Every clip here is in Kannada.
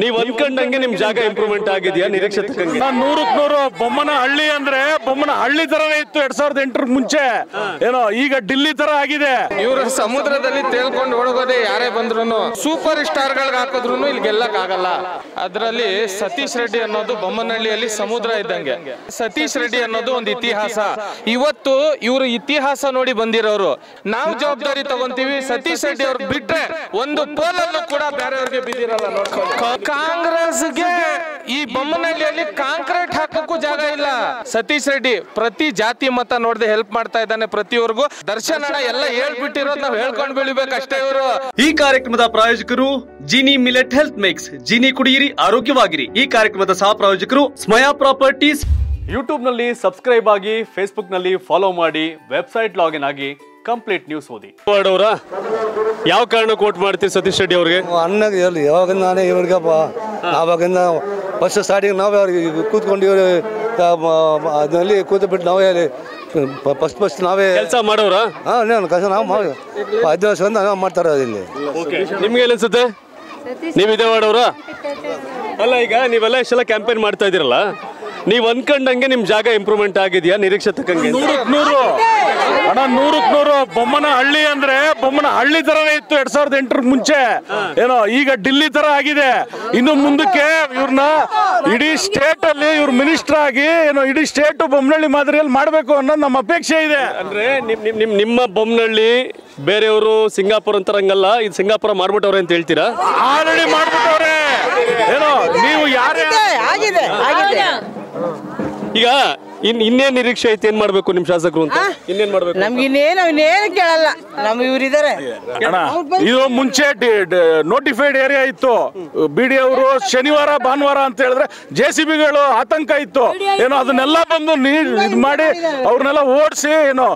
ನೀವ್ ಅನ್ಕೊಂಡಂಗೆ ನಿಮ್ ಜಾಗ ಇಂಪ್ರೂವ್ಮೆಂಟ್ ಆಗಿದೆಯಾ ನಿರೀಕ್ಷಿತ ತಕ್ಕಂಗೆ ನಾನ್ ನೂರಕ್ ನೂರು ಬೊಮ್ಮನ ಹಳ್ಳಿ ಅಂದ್ರೆ ಬೊಮ್ಮನ ಹಳ್ಳಿ ತರನೇ ಇತ್ತು ಎರಡ್ ಸಾವಿರದ ಎಂಟರ ಮುಂಚೆ. ಏನೋ ಈಗ ಡಿಲ್ಲಿ ತರ ಆಗಿದೆ. ಇವರು ಸಮುದ್ರದಲ್ಲಿ ತೇಲ್ಕೊಂಡು ಒಳಗೋದೆ ಯಾರೇ ಬಂದ್ರು ಸೂಪರ್ ಸ್ಟಾರ್ ಗಳಿಗೆ ಹಾಕಿದ್ರು ಇಲ್ಲಿ ಗೆಲ್ಲಕ್ ಆಗಲ್ಲ. ಅದರಲ್ಲಿ ಸತೀಶ್ ರೆಡ್ಡಿ ಅನ್ನೋದು ಬೊಮ್ಮನಹಳ್ಳಿಯಲ್ಲಿ ಸಮುದ್ರ ಇದ್ದಂಗೆ. ಸತೀಶ್ ರೆಡ್ಡಿ ಅನ್ನೋದು ಒಂದು ಇತಿಹಾಸ. ಇವತ್ತು ಇವರು ಇತಿಹಾಸ ನೋಡಿ ಬಂದಿರೋರು. ನಾವು ಜವಾಬ್ದಾರಿ ತಗೊಂತೀವಿ ಸತೀಶ್ ರೆಡ್ಡಿ ಅವ್ರು ಬಿಟ್ರೆ ಒಂದು ಪೋಲನ್ನು ಕೂಡ ಬೇರೆಯವ್ರಿಗೆ ಬಿದ್ದಿರಲ್ಲ ನೋಡ್ಕೊಳ್ಳಿ. ಕಾಂಗ್ರೆಸ್ಗೆ ಈ ಬೊಮ್ಮನಹಳ್ಳಿಯಲ್ಲಿ ಕಾಂಕ್ರೀಟ್ ಹಾಕಕ್ಕೂ ಜಾಗ ಇಲ್ಲ. ಸತೀಶ್ ರೆಡ್ಡಿ ಪ್ರತಿ ಜಾತಿ ಮತ ನೋಡದೆ ಹೆಲ್ಪ್ ಮಾಡ್ತಾ ಇದ್ದಾನೆ ಪ್ರತಿವರ್ಗೂ ದರ್ಶನ್ ಅಣ್ಣ ಎಲ್ಲ ಹೇಳ್ಬಿಟ್ಟಿರೋದು ನಾವ್ ಹೇಳ್ಕೊಂಡ್ ಬೆಳಿಬೇಕಷ್ಟೇ ಇವರು. ಈ ಕಾರ್ಯಕ್ರಮದ ಪ್ರಾಯೋಜಕರು Jini millet health mix. Jini ಕುಡಿಯಿರಿ ಆರೋಗ್ಯವಾಗಿರಿ. ಈ ಕಾರ್ಯಕ್ರಮದ ಸಹ ಪ್ರಾಯೋಜಕರು ಸ್ಮಯಾ ಪ್ರಾಪರ್ಟೀಸ್. ಯೂಟ್ಯೂಬ್ನಲ್ಲಿ ಸಬ್ಸ್ಕ್ರೈಬ್ ಆಗಿ ಫೇಸ್ಬುಕ್ನಲ್ಲಿ ಫಾಲೋ ಮಾಡಿ ವೆಬ್ಸೈಟ್ ಲಾಗಿನ್ ಆಗಿ. ಕಂಪ್ಲೀಟ್ ನ್ಯೂಸ್ ಓದಿ. ಅವರ ಯಾವ ಕಾರಣ ಕೋಟ್ ಮಾಡ್ತೀರಿ ಸತೀಶ್ ರೆಡ್ಡಿ ಅವ್ರಿಗೆ? ಅಣ್ಣಗೆ ಹೇಳಿ ಯಾವಾಗ ನಾನೇ ಇವ್ರಿಗಪ್ಪ ಆವಾಗಿಂದ ಫಸ್ಟ್ ಸ್ಟಾರ್ಟಿಂಗ್ ನಾವೇ ಅವ್ರಿಗೆ ಕೂತ್ಕೊಂಡು ಇವ್ರು ಅದರಲ್ಲಿ ಕೂತು ಬಿಟ್ಟು ನಾವೇ ಫಸ್ಟ್ ಫಸ್ಟ್ ನಾವೇ ಕೆಲಸ ಮಾಡೋರ ಹಾಂ ಕೆಲಸ ಕಸ ನಾವು ಮಾಡಿ ಹದಿನೈದು ವರ್ಷದಿಂದ ನಾವು ಮಾಡ್ತಾರೆ ಇಲ್ಲಿ. ನಿಮ್ಗೆ ಏನ್ ಅನ್ಸುತ್ತೆ ನೀವ್ ಇದೇ ಮಾಡೋರ ಅಲ್ಲ ಈಗ ನೀವೆಲ್ಲ ಇಷ್ಟೆಲ್ಲ ಕ್ಯಾಂಪೇನ್ ಮಾಡ್ತಾ ಇದ್ದೀರಲ್ಲ ನೀವು ಅನ್ಕೊಂಡಂಗೆ ನಿಮ್ ಜಾಗ ಇಂಪ್ರೂವ್ಮೆಂಟ್ ಆಗಿದೆಯಾ? ನಿರೀಕ್ಷೆ ತಕ್ಕಂಗೆ ನೂರು. ಅಣ್ಣ ನೂರಕ್ ನೂರು ಬೊಮ್ಮನ ಹಳ್ಳಿ ಅಂದ್ರೆ ಬೊಮ್ಮನ ಹಳ್ಳಿ ತರನೇ ಇತ್ತು ಎರಡ್ ಸಾವಿರದ ಎಂಟರ ಮುಂಚೆ. ಏನೋ ಈಗ ಡಿಲ್ಲಿ ತರ ಆಗಿದೆ. ಇನ್ನು ಮುಂದಕ್ಕೆ ಇವ್ರನ್ನ ಇಡೀ ಸ್ಟೇಟ್ ಅಲ್ಲಿ ಇವ್ರ ಮಿನಿಸ್ಟರ್ ಆಗಿ ಏನೋ ಇಡೀ ಸ್ಟೇಟ್ ಬೊಮ್ಮನಹಳ್ಳಿ ಮಾದರಿಯಲ್ಲಿ ಮಾಡಬೇಕು ಅನ್ನೋದು ನಮ್ಮ ಅಪೇಕ್ಷೆ ಇದೆ. ಅಂದ್ರೆ ನಿಮ್ ನಿಮ್ ನಿಮ್ ನಿಮ್ಮ ಬೊಮ್ಮನಹಳ್ಳಿ ಬೇರೆಯವರು ಸಿಂಗಾಪುರ ಅಂತಾರಂಗಲ್ಲ ಇದು ಸಿಂಗಾಪುರ ಮಾಡ್ಬಿಟ್ಟವ್ರೆ ಅಂತ ಹೇಳ್ತೀರಾ? ಆಲ್ರೆಡಿ ಮಾಡ್ಬಿಟ್ಟವ್ರೆ. ಏನೋ ನೀವು ಯಾರೇ ಆಗಿದೆ ಆಗಿದೆ. ಈಗ ಇನ್ ಇನ್ನೇನ್ ನಿರೀಕ್ಷೆ ಐತೆ? ಏನ್ ಮಾಡ್ಬೇಕು ನಿಮ್ ಶಾಸಕರು ಅಂತ? ಇನ್ನೇನ್ ಮಾಡ್ಬೇಕು ನಮ್ಗೆ ಇನ್ನೇನು ಇನ್ನೇನು ಕೇಳಲ್ಲ. ನಮ್ ಇವ್ರಿದ್ದಾರೆ ಅಣ್ಣ ಇದು ಮುಂಚೆ ನೋಟಿಫೈಡ್ ಏರಿಯಾ ಇತ್ತು. ಬಿಡಿ ಅವರು ಶನಿವಾರ ಭಾನುವಾರ ಅಂತ ಹೇಳಿದ್ರೆ ಜೆ ಸಿ ಬಿಗಳು ಆತಂಕ ಇತ್ತು. ಏನೋ ಅದನ್ನೆಲ್ಲ ಬಂದು ನೀರ್ ಇದು ಮಾಡಿ ಅವ್ರನ್ನೆಲ್ಲ ಓಡಿಸಿ ಏನೋ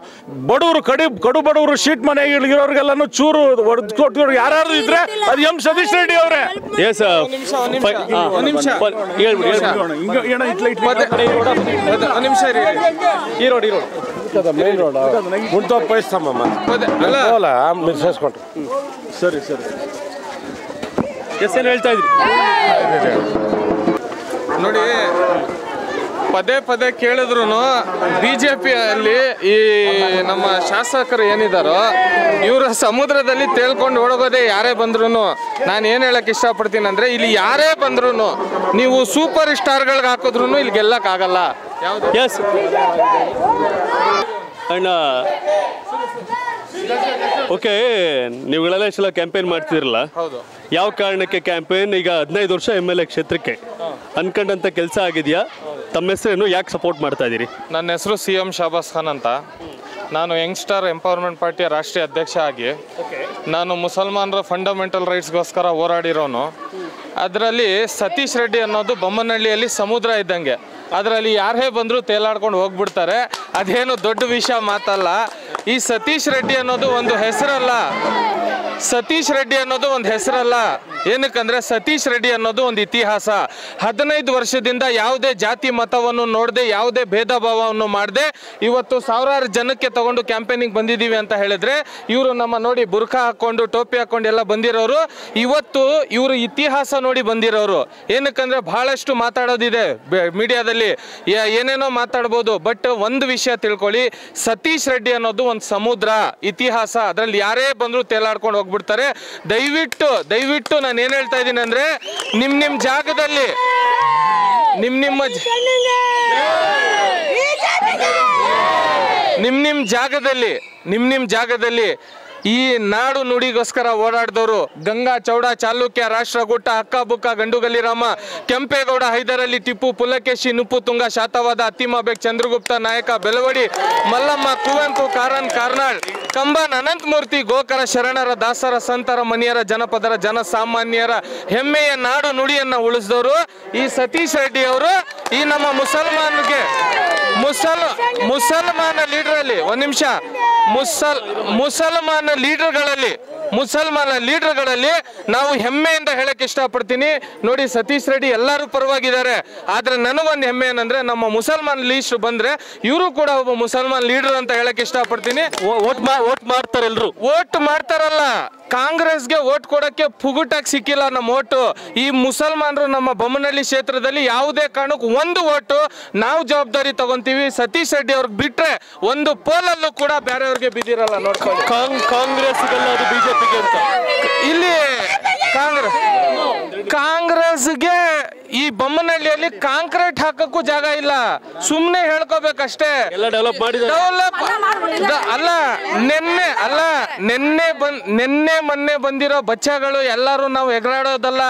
ಬಡವರು ಕಡಿ ಕಡು ಬಡವರು ಶೀಟ್ ಮನೆಗಳಿರೋರಿಗೆಲ್ಲಾನು ಚೂರು ಹೊಡೆದು ಕೊಟ್ಟು ಯಾರು ಇದ್ರೆ ಅದು ಎಂ ಸತೀಶ್ ರೆಡ್ಡಿ ಅವರೇ. ಎಸ್ ಒಂದ್ ನಿಮಿಷ. ಹೇಳ್ಬಿಡಿ ನಿಮಿಷ ಇರಿ. ಈ ರೋಡ್ ಈ ರೋಡ್. Main road. ಮುಂದೆ ಅದೇ, ಅಲ್ಲ. ಹೋಲ ಆಮೇಲೆ ಸೇರಿಸ್ಕೊಂಡು ಸರಿ ಸರಿ. ಎಸ್ ಏನ್ ಹೇಳ್ತಾ ಇದ್ರಿ? ನೋಡಿ ಪದೇ ಪದೇ ಕೇಳಿದ್ರು ಬಿಜೆಪಿಯಲ್ಲಿ ಈ ನಮ್ಮ ಶಾಸಕರು ಏನಿದಾರೋ ಇವರು ಸಮುದ್ರದಲ್ಲಿ ತೇಳ್ಕೊಂಡು ಓಡೋಗೋದೇ ಯಾರೇ ಬಂದ್ರು ನಾನು ಏನು ಹೇಳಕ್ ಇಷ್ಟಪಡ್ತೀನಿ ಅಂದ್ರೆ ಇಲ್ಲಿ ಯಾರೇ ಬಂದ್ರು ನೀವು ಸೂಪರ್ ಸ್ಟಾರ್ಗಳಿಗೆ ಹಾಕಿದ್ರು ಇಲ್ಲಿ ಗೆಲ್ಲಕ್ ಆಗಲ್ಲ ಯಾವ್ದು? ಎಸ್ ಅಣ್ಣ ಓಕೆ ನೀವುಗಳೆಲ್ಲ ಇಷ್ಟೆಲ್ಲ ಕ್ಯಾಂಪೇನ್ ಮಾಡ್ತಿರಲ್ಲ ಯಾವ ಕಾರಣಕ್ಕೆ ಕ್ಯಾಂಪೇನ್ ಈಗ ಹದಿನೈದು ವರ್ಷ ಎಂ ಎಲ್ ಎ ಕ್ಷೇತ್ರಕ್ಕೆ. ಅನ್ಕೊಂಡಂತ ಕೆಲಸ ಆಗಿದೆಯಾ? ತಮ್ಮ ಹೆಸರೇನು? ಯಾಕೆ ಸಪೋರ್ಟ್ ಮಾಡ್ತಾ ಇದ್ದೀರಿ ನನ್ನ ಹೆಸರು ಸಿ ಎಂ ಶಾಬಾಸ್ ಖಾನ್ ಅಂತ. ನಾನು ಯಂಗ್ಸ್ಟರ್ ಎಂಪವರ್ಮೆಂಟ್ ಪಾರ್ಟಿಯ ರಾಷ್ಟ್ರೀಯ ಅಧ್ಯಕ್ಷ ಆಗಿ ನಾನು ಮುಸಲ್ಮಾನರ ಫಂಡಮೆಂಟಲ್ ರೈಟ್ಸ್ಗೋಸ್ಕರ ಹೋರಾಡಿರೋನು. ಅದರಲ್ಲಿ ಸತೀಶ್ ರೆಡ್ಡಿ ಅನ್ನೋದು ಬೊಮ್ಮನಹಳ್ಳಿಯಲ್ಲಿ ಸಮುದ್ರ ಇದ್ದಂಗೆ. ಅದರಲ್ಲಿ ಯಾರೇ ಬಂದರೂ ತೇಲಾಡ್ಕೊಂಡು ಹೋಗ್ಬಿಡ್ತಾರೆ. ಅದೇನು ದೊಡ್ಡ ವಿಷಯ ಮಾತಲ್ಲ. ಈ ಸತೀಶ್ ರೆಡ್ಡಿ ಅನ್ನೋದು ಒಂದು ಹೆಸರಲ್ಲ. ಸತೀಶ್ ರೆಡ್ಡಿ ಅನ್ನೋದು ಒಂದು ಹೆಸರಲ್ಲ. ಏನಕ್ಕಂದ್ರೆ ಸತೀಶ್ ರೆಡ್ಡಿ ಅನ್ನೋದು ಒಂದು ಇತಿಹಾಸ. ಹದಿನೈದು ವರ್ಷದಿಂದ ಯಾವುದೇ ಜಾತಿ ಮತವನ್ನು ನೋಡದೆ, ಯಾವುದೇ ಭೇದ ಭಾವವನ್ನು ಮಾಡದೆ, ಇವತ್ತು ಸಾವಿರಾರು ಜನಕ್ಕೆ ತಗೊಂಡು ಕ್ಯಾಂಪೇನಿಂಗ್ ಬಂದಿದ್ದೀವಿ ಅಂತ ಹೇಳಿದ್ರೆ, ಇವರು ನಮ್ಮ ನೋಡಿ ಬುರ್ಖಾ ಹಾಕೊಂಡು ಟೋಪಿ ಹಾಕೊಂಡು ಎಲ್ಲ ಬಂದಿರೋರು, ಇವತ್ತು ಇವರು ಇತಿಹಾಸ ನೋಡಿ ಬಂದಿರೋರು. ಏನಕ್ಕಂದ್ರೆ ಬಹಳಷ್ಟು ಮಾತಾಡೋದಿದೆ ಮೀಡಿಯಾದಲ್ಲಿ. ಏನೇನೋ ಮಾತಾಡ್ಬೋದು, ಬಟ್ ಒಂದು ವಿಷಯ ತಿಳ್ಕೊಳ್ಳಿ. ಸತೀಶ್ ರೆಡ್ಡಿ ಅನ್ನೋದು ಒಂದು ಸಮುದ್ರ ಇತಿಹಾಸ. ಅದರಲ್ಲಿ ಯಾರೇ ಬಂದರೂ ತೇಲಾಡ್ಕೊಂಡು ಹೋಗ್ಬಿಡ್ತಾರೆ. ದಯವಿಟ್ಟು ದಯವಿಟ್ಟು ನಾನು ಏನು ಹೇಳ್ತಾ ಇದ್ದೀನಿ ಅಂದ್ರೆ ನಿಮ್ಮ ನಿಮ್ಮ ಜಾಗದಲ್ಲಿ ನಿಮ್ಮ ನಿಮ್ಮ ನಿಮ್ಮ ನಿಮ್ಮ ನಿಮ್ ಜಾಗದಲ್ಲಿ ನಿಮ್ಮ ನಿಮ್ಮ ಜಾಗದಲ್ಲಿ ಈ ನಾಡು ನುಡಿಗೋಸ್ಕರ ಓಡಾಡಿದವರು ಗಂಗಾ ಚೌಡ, ಚಾಲುಕ್ಯ ರಾಷ್ಟ್ರಕೂಟ ಅಕ್ಕ ಬುಕ್ಕ ಗಂಡುಗಲಿ ರಾಮ ಕೆಂಪೇಗೌಡ, ಹೈದರಲ್ಲಿ ಟಿಪ್ಪು, ಪುಲಕೇಶಿ ನುಪ್ಪು ತುಂಗ ಶಾತವಾದ, ಅತ್ತಿಮಾ ಬೇಗ್, ಚಂದ್ರಗುಪ್ತ ನಾಯಕ ಬೆಲವಡಿ ಮಲ್ಲಮ್ಮ, ಕುವೆಂಪು, ಕಾರನ್, ಕಾರ್ನಾಳ್, ಕಂಬನ್, ಅನಂತಮೂರ್ತಿ, ಗೋಕರ ಶರಣರ, ದಾಸರ, ಸಂತರ, ಮನಿಯರ, ಜನಪದರ, ಜನಸಾಮಾನ್ಯರ ಹೆಮ್ಮೆಯ ನಾಡು ನುಡಿಯನ್ನ ಉಳಿಸಿದವರು ಈ ಸತೀಶ್ ರೆಡ್ಡಿ ಅವರು. ಈ ನಮ್ಮ ಮುಸಲ್ಮಾನ್ಗೆ ಮುಸಲ್ ಮುಸಲ್ಮಾನ ಲೀಡರ್ ಅಲ್ಲಿ ಒಂದ್ ನಿಮಿಷ. ಮುಸಲ್ ಮುಸಲ್ಮಾನ ಲೀಡರ್ಗಳಲ್ಲಿ ಮುಸಲ್ಮಾನ ಲೀಡರ್ಗಳಲ್ಲಿ ನಾವು ಹೆಮ್ಮೆಯಿಂದ ಹೇಳಕ್ ಇಷ್ಟಪಡ್ತೀನಿ. ನೋಡಿ ಸತೀಶ್ ರೆಡ್ಡಿ ಎಲ್ಲರೂ ಪರವಾಗಿದ್ದಾರೆ. ಆದ್ರೆ ನನಗೊಂದು ಹೆಮ್ಮೆ ಏನಂದ್ರೆ ನಮ್ಮ ಮುಸಲ್ಮಾನ್ ಲೀಸ್ಟ್ ಬಂದ್ರೆ ಇವರು ಕೂಡ ಒಬ್ಬ ಮುಸಲ್ಮಾನ್ ಲೀಡರ್ ಅಂತ ಹೇಳಕ್ ಇಷ್ಟಪಡ್ತೀನಿ. ಓಟ್ ಓಟ್ ಮಾಡ್ತಾರೆ ಎಲ್ರು. ಓಟ್ ಮಾಡ್ತಾರಲ್ಲ. ಕಾಂಗ್ರೆಸ್ಗೆ ಓಟ್ ಕೊಡೋಕ್ಕೆ ಪುಗುಟಾಗಿ ಸಿಕ್ಕಿಲ್ಲ ನಮ್ಮ ಓಟು. ಈ ಮುಸಲ್ಮಾನರು ನಮ್ಮ ಬೊಮ್ಮನಹಳ್ಳಿ ಕ್ಷೇತ್ರದಲ್ಲಿ ಯಾವುದೇ ಕಾರಣಕ್ಕೂ ಒಂದು ಓಟು ನಾವು ಜವಾಬ್ದಾರಿ ತಗೊಂತೀವಿ. ಸತೀಶ್ ರೆಡ್ಡಿ ಅವ್ರಿಗೆ ಬಿಟ್ಟರೆ ಒಂದು ಪೋಲಲ್ಲೂ ಕೂಡ ಬೇರೆಯವ್ರಿಗೆ ಬಿದ್ದಿರಲ್ಲ ನೋಡ್ಕೊಳ್ಳಿ. ಕಾಂಗ್ರೆಸ್ ಅದು ಬಿಜೆಪಿಗೆ ಅಂತ. ಇಲ್ಲಿ ಕಾಂಗ್ರೆಸ್ ಕಾಂಗ್ರೆಸ್ಗೆ ಈ ಬೊಮ್ಮನಹಳ್ಳಿಯಲ್ಲಿ ಕಾಂಕ್ರೀಟ್ ಹಾಕಕ್ಕೂ ಜಾಗ ಇಲ್ಲ. ಸುಮ್ಮನೆ ಹೇಳ್ಕೋಬೇಕಷ್ಟೇ. ಎಲ್ಲ ಡೆವಲಪ್ ಮಾಡಿದ್ದಾರೆ. ಅಲ್ಲ ನಿನ್ನೆ ಅಲ್ಲ ನಿನ್ನೆ ಬಂದ್ ನಿನ್ನೆ ಮೊನ್ನೆ ಬಂದಿರೋ ಬಚ್ಚಗಳು ಎಲ್ಲರೂ ನಾವು ಎಗರಾಡೋದಲ್ಲ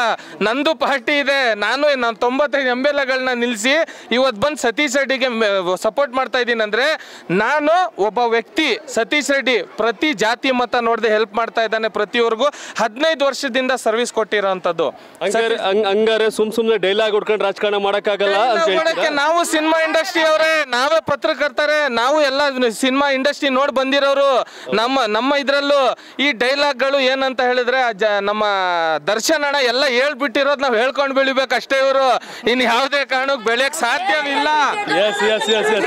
ನಂದು ಪಾರ್ಟಿ ಇದೆ. ನಾನು ನಾನು ತೊಂಬತ್ತೈದು ಎಂ ಎಲ್ ಎಗಳನ್ನ ನಿಲ್ಲಿಸಿ ಇವತ್ತು ಬಂದು ಸತೀಶ್ ರೆಡ್ಡಿಗೆ ಸಪೋರ್ಟ್ ಮಾಡ್ತಾ ಇದ್ದೀನಿ ಅಂದ್ರೆ ನಾನು ಒಬ್ಬ ವ್ಯಕ್ತಿ ಸತೀಶ್ ರೆಡ್ಡಿ ಪ್ರತಿ ಜಾತಿ ಮತ ನೋಡದೆ ಹೆಲ್ಪ್ ಮಾಡ್ತಾ ಇದ್ದಾನೆ ಪ್ರತಿಯೊರ್ಗೂ ಹದಿನೈದು ವರ್ಷದಿಂದ ಸರ್ವಿಸ್ ಕೊಟ್ಟಿರೋ ಅಂಥದ್ದು ಹಂಗ್- ಹಂಗಾರೆ ಸುಮ್ ಸುಮ್ನೆ ಡೈಲಾಗ್ ಹುಡ್ಕೊಂಡು ರಾಜಕಾರಣ ಮಾಡಕ್ಕಾಗಲ್ಲ ಅಂತ ಹೇಳ್ತೀರಾ? ನಾವು ಸಿನಿಮಾ ಇಂಡಸ್ಟ್ರಿ ಅವರೇ ನಾವೇ ಪತ್ರಕರ್ತರೆ ನಾವು ಎಲ್ಲ ಸಿನಿಮಾ ಇಂಡಸ್ಟ್ರಿ ನೋಡಿ ಬಂದಿರೋರು ನಮ್ಮ ನಮ್ಮ ಇದ್ರಲ್ಲೂ ಈ ಡೈಲಾಗ್ಗಳು ಏನಂತ ಹೇಳಿದ್ರೆ ಆ ಜ- ನಮ್ಮ ದರ್ಶನ ಅಣ್ಣ ಎಲ್ಲ ಹೇಳ್ಬಿಟ್ಟಿರೋದು ನಾವು ಹೇಳ್ಕೊಂಡು ಬೆಳಿಬೇಕು ಅಷ್ಟೇ ಇವರು. ಇನ್ನು ಯಾವುದೇ ಕಾರಣಕ್ಕೆ ಬೆಳೆಯಕ್ ಸಾಧ್ಯವಿಲ್ಲ. S S S S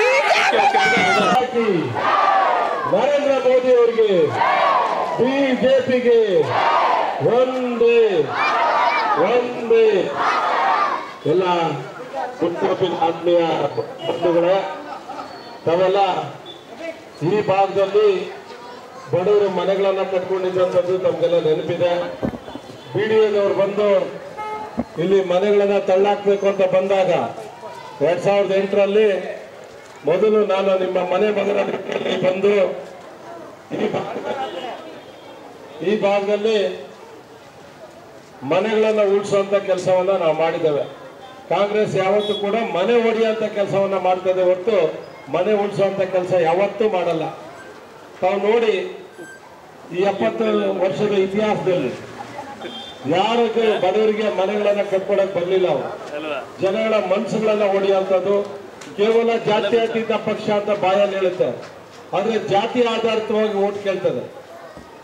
Narendra Modi ಅವರಿಗೆ ಬಿಜೆಪಿಗೆ ಒಂದೇ ಒಂದೇ. ಎಲ್ಲ ಕುಟ್ಟಿನ ಆತ್ಮೀಯ ಬಂಧುಗಳೇ, ತಾವೆಲ್ಲ ಈ ಭಾಗದಲ್ಲಿ ಬಡವರು ಮನೆಗಳನ್ನ ಕಟ್ಕೊಂಡಿದ್ದಂಥದ್ದು ತಮಗೆಲ್ಲ ನೆನಪಿದೆ. ಬಿ ಡಿ ಎದವ್ರು ಬಂದು ಇಲ್ಲಿ ಮನೆಗಳನ್ನ ತಳ್ಳಾಕ್ಬೇಕು ಅಂತ ಬಂದಾಗ ಎರಡ್ ಸಾವಿರದ ಎಂಟರಲ್ಲಿ ಮೊದಲು ನಾನು ನಿಮ್ಮ ಮನೆ ಮಗನ ಬಂದು ಈ ಭಾಗದಲ್ಲಿ ಮನೆಗಳನ್ನ ಉಳಿಸುವಂತ ಕೆಲಸವನ್ನ ನಾವು ಮಾಡಿದ್ದೇವೆ. ಕಾಂಗ್ರೆಸ್ ಯಾವತ್ತೂ ಕೂಡ ಮನೆ ಒಡೆಯುವಂಥ ಕೆಲಸವನ್ನ ಮಾಡ್ತದೆ ಹೊರತು ಮನೆ ಉಳಿಸುವಂಥ ಕೆಲಸ ಯಾವತ್ತೂ ಮಾಡಲ್ಲ. ತಾವು ನೋಡಿ ಈ ಎಪ್ಪತ್ತು ವರ್ಷದ ಇತಿಹಾಸದಲ್ಲಿ ಯಾರು ಬಡವರಿಗೆ ಮನೆಗಳನ್ನ ಕಟ್ಕೊಡಕ್ ಬರಲಿಲ್ಲ ಅವರು. ಜನಗಳ ಮನಸ್ಸುಗಳನ್ನ ಹೊಡೆಯುವಂಥದ್ದು ಕೇವಲ ಜಾತ್ಯತೀತ ಪಕ್ಷ ಅಂತ ಬಾಯಲ್ಲಿ ಹೇಳುತ್ತೆ. ಆದರೆ ಜಾತಿ ಆಧಾರಿತವಾಗಿ ಓಟ್ ಕೇಳ್ತದೆ.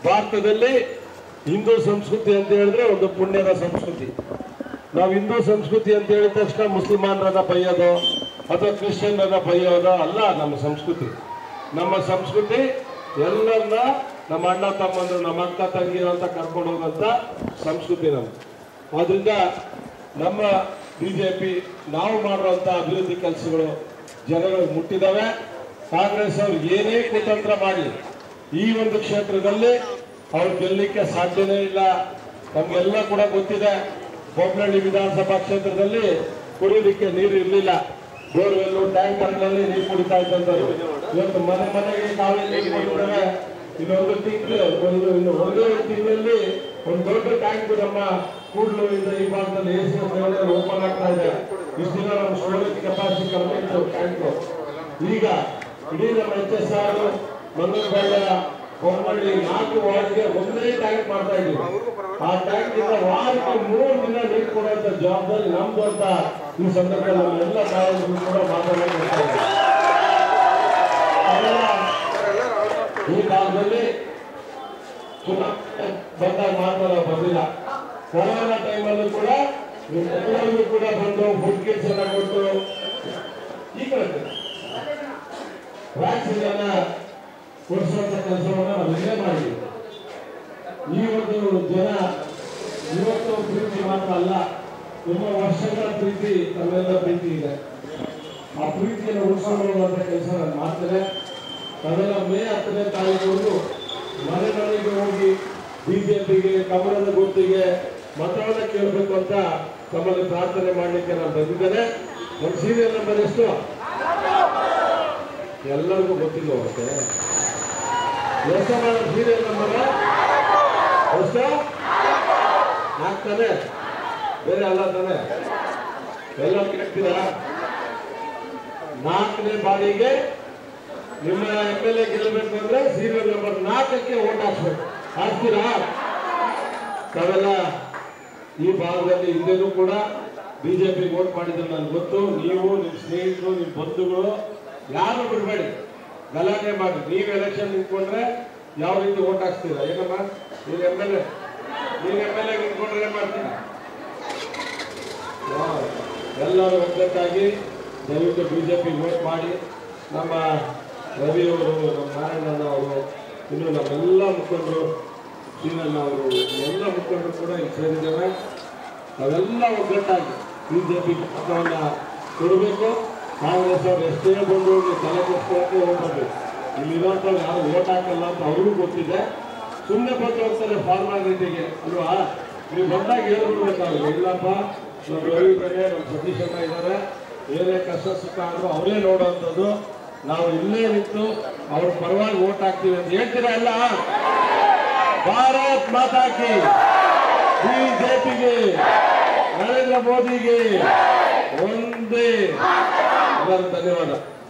ಭಾರತದಲ್ಲಿ ಹಿಂದೂ ಸಂಸ್ಕೃತಿ ಅಂತ ಹೇಳಿದ್ರೆ ಒಂದು ಪುಣ್ಯದ ಸಂಸ್ಕೃತಿ. ನಾವು ಹಿಂದೂ ಸಂಸ್ಕೃತಿ ಅಂತ ಹೇಳಿದ ತಕ್ಷಣ ಮುಸಲ್ಮಾನರನ್ನ ಬೈಯೋದು ಅಥವಾ ಕ್ರಿಶ್ಚಿಯನ್ರನ್ನ ಬೈಯೋದು ಅಲ್ಲ ನಮ್ಮ ಸಂಸ್ಕೃತಿ. ನಮ್ಮ ಸಂಸ್ಕೃತಿ ಎಲ್ಲರನ್ನ ನಮ್ಮ ಅಣ್ಣ, ತಮ್ಮಂದ್ರು, ನಮ್ಮ ಅಕ್ಕ ತಂಗಿರು ಅಂತ ಕರ್ಕೊಂಡು ಹೋಗುವಂತ ಸಂಸ್ಕೃತಿ ನಮ್ಮ ಆದ್ರಿಂದ ನಮ್ಮ ಬಿಜೆಪಿ ನಾವು ಮಾಡುವಂತ ಅಭಿವೃದ್ಧಿ ಕೆಲಸಗಳು ಜನಗಳು ಮುಟ್ಟಿದಾವೆ. ಕಾಂಗ್ರೆಸ್ ಅವ್ರು ಏನೇ ಕುತಂತ್ರ ಮಾಡಿ ಈ ಒಂದು ಕ್ಷೇತ್ರದಲ್ಲಿ ಅವ್ರು ಗೆಲ್ಲಲಿಕ್ಕೆ ಸಾಧ್ಯನೇ ಇಲ್ಲ. ನಮಗೆಲ್ಲ ಕೂಡ ಗೊತ್ತಿದೆ. ಬೊಮ್ಮನಹಳ್ಳಿ ವಿಧಾನಸಭಾ ಕ್ಷೇತ್ರದಲ್ಲಿ ಕುಡಿಯೋದಕ್ಕೆ ನೀರು ಇರಲಿಲ್ಲ. ಬೋರ್ವೆಲ್ಲು, ಟ್ಯಾಂಕರ್ಗಳಲ್ಲಿ ನೀರು ಕುಡಿತಾ ಇದ್ದಂಥವ್ರು ಇವತ್ತು ಮನೆ ಮನೆಗೆ ಕೊಟ್ಟಿದ್ದಾರೆ ಇನ್ನೊಂದು ತಿಂಗಳು, ಒಂದು ಇನ್ನು ಒಂದೂವರೆ ಒಂದು ತಿಂಗಳಲ್ಲಿ ಒಂದು ದೊಡ್ಡ ಟ್ಯಾಂಕ್ ನಮ್ಮ ಕೂಡಲು ಇಂದ ಈ ಭಾಗದಲ್ಲಿ ಎ ಸಿ ಓಪನ್ ಆಗ್ತಾ ಇದೆ. ಇಷ್ಟು ದಿನ ನಮ್ಮ ಸ್ಟೋರೇಜ್ ಕೆಪಾಸಿಟಿ ಕಮ್ಮಿ ಇತ್ತು ಟ್ಯಾಂಕ್. ಈಗ ಇಡೀ ನಮ್ಮ H S R Mangaluru Bommalli ನಾಲ್ಕು ವಾರ್ಡ್ಗೆ ಒಂದೇ ಟ್ಯಾಂಕ್ ಮಾಡ್ತಾ ಇದ್ದೀವಿ. ಆ ಟ್ಯಾಂಕ್ ಇಂದ ವಾರಕ್ಕೆ ಮೂರು ದಿನ ನೀರು ಕೊಡುವಂತ ಜವಾಬ್ದಾರಿ ನಮ್ದು ಅಂತ ಈ ಸಂದರ್ಭದಲ್ಲಿ ನಮ್ಮೆಲ್ಲ ತಾಯಂದಿರು ಕೂಡ ಅವೆಲ್ಲ ಈ ಕಾಲದಲ್ಲಿ ಚುನಾವಣೆ ಬಂದಾಗ ಮಾತ್ರ ಬಂದಿಲ್ಲ. ಕೊರೋನಾ ಟೈಮಲ್ಲೂ ಕೂಡ ಎಲ್ಲರಿಗೂ ಕೂಡ ಬಂದು ಫುಡ್ ಕಿಟ್ಸ್ ಎಲ್ಲ ಕೊಟ್ಟು ಈ ವ್ಯಾಕ್ಸಿನ್ ಅನ್ನ ಕೊಡಿಸುವಂತ ಕೆಲಸವನ್ನು ನಾವೆಲ್ಲೇ ಮಾಡಿದ್ದೀವಿ ಒಂದು ಜನ ಇವತ್ತು ಪ್ರೀತಿ ಮಾತ್ರ ಅಲ್ಲ, ತುಂಬ ವರ್ಷಗಳ ಪ್ರೀತಿ ತಮ್ಮೆಲ್ಲ ಪ್ರೀತಿ ಇದೆ. ಆ ಪ್ರೀತಿಯನ್ನು ಉಳಿಸಿಕೊಳ್ಳುವಂಥ ಕೆಲಸ ನಾನು ಮಾಡ್ತೇನೆ ತಮ್ಮೆಲ್ಲ ಮೇ ಹತ್ತನೇ ತಾರೀಕು ಮನೆ ಮನೆಗೆ ಹೋಗಿ ಬಿಜೆಪಿಗೆ, ಕಮಲದ ಗುರುತಿಗೆ ಮತವನ್ನ ಕೇಳಬೇಕು ಅಂತ ತಮ್ಮಲ್ಲಿ ಪ್ರಾರ್ಥನೆ ಮಾಡಲಿಕ್ಕೆ ನಾನು ಬಂದಿದ್ದೇನೆ. ಒಂದು ಸೀರಿಯಲ್ ನಂಬರ್ ಎಷ್ಟು? ಎಲ್ಲರಿಗೂ ಗೊತ್ತಿಲ್ಲ ಅವತ್ತೆ ಬೇರೆ ಅಲ್ಲ ತಾನೆ? ಎಲ್ಲ ನಾಲ್ಕನೇ ಬಾರಿಗೆ ನಿಮ್ಮ ಎಂ ಎಲ್ ಎ ಗೆಲ್ಲಬೇಕು ಅಂದ್ರೆ ಸೀರಿಯಲ್ ನಂಬರ್ ನಾಲ್ಕಕ್ಕೆ ಓಟ್ ಹಾಕ್ಬೇಕು ಹಾಕ್ತೀರಾ ತಾವೆಲ್ಲ ಈ ಭಾಗದಲ್ಲಿ ಹಿಂದೆನೂ ಕೂಡ ಬಿಜೆಪಿ ವೋಟ್ ಮಾಡಿದ್ರೆ ನನ್ಗೆ ಗೊತ್ತು. ನೀವು ನಿಮ್ಮ ಸ್ನೇಹಿತರು ನಿಮ್ಮ ಬಂಧುಗಳು, ಯಾರು ಬಿಡಬೇಡಿ. ಗಲಾಟೆ ಮಾಡಿ, ನೀವು ಎಲೆಕ್ಷನ್ ನಿಂತ್ಕೊಂಡ್ರೆ ಯಾವ ರೀತಿ ಓಟ್ ಹಾಕ್ತೀರಾ ಏನಮ್ಮ? ನೀವು ಎಂ ಎಲ್ ಎ ನೀವು ಎಂ ಎಲ್ ಎ ನಿಂತ್ಕೊಂಡ್ರೆ ಏನ್ ಮಾಡ್ತೀರಾ? ಎಲ್ಲರೂ ಒಗ್ಗಟ್ಟಾಗಿ ದಯವಿಟ್ಟು ಬಿಜೆಪಿ ವೋಟ್ ಮಾಡಿ. ನಮ್ಮ ರವಿ ಅವರು, ನಮ್ಮ ನಾರಾಯಣಣ್ಣ ಅವರು, ಇನ್ನು ನಮ್ಮೆಲ್ಲ ಮುಖಂಡರು, ಶ್ರೀನಣ್ಣ ಅವರು, ಎಲ್ಲ ಮುಖಂಡರು ಕೂಡ ಇಲ್ಲಿ ಸೇರಿದ್ದೇವೆ ನಾವೆಲ್ಲ ಒಗ್ಗಟ್ಟಾಗಿ ಬಿಜೆಪಿ ಮತವನ್ನು ಕೊಡಬೇಕು. ಕಾಂಗ್ರೆಸ್ ಅವರು ಎಷ್ಟೇ ಬಂದು ಇಲ್ಲಿ ತಲೆ ಕೆಡಿಸ್ಕೊಳ್ಳೋಕೆ ಹೋಗ್ಬರ್ಬೇಕು ಇಲ್ಲಿರುವಂಥವ್ರು ಯಾರು ಓಟ್ ಹಾಕಲ್ಲ ಅಂತ ಅವ್ರಿಗೂ ಗೊತ್ತಿದೆ. ಸುಮ್ಮನೆ ಬಂದು ಹೋಗ್ತಾರೆ ಫಾರ್ಮಾಲಿಟಿಗೆ ಅಲ್ವಾ? ನೀವು ಬಂದಾಗ ಹೇಳ್ಬಿಡ್ಬೇಕಾದ್ರೆ ಇಲ್ಲಪ್ಪ, ನಮ್ಮ ರವಿ ಇದ್ದಾರೆ ನಮ್ಮ ಸತೀಶ್ ಇದ್ದಾರೆ ಏನೇ ಕಷ್ಟ ಸುಖ ಆದ್ರೂ ಅವರೇ ನೋಡೋವಂಥದ್ದು ನಾವು ಇಲ್ಲೇ ನಿಂತು ಅವ್ರ ಪರವಾಗಿ ಓಟ್ ಹಾಕ್ತೀವಿ ಅಂತ ಹೇಳ್ತೀರಾ ಅಲ್ಲ? ಭಾರತ್ ಮಾತಾಕಿ, ಬಿಜೆಪಿಗೆ, ನರೇಂದ್ರ ಮೋದಿಗೆ, ಒಂದೇ. なんだではな。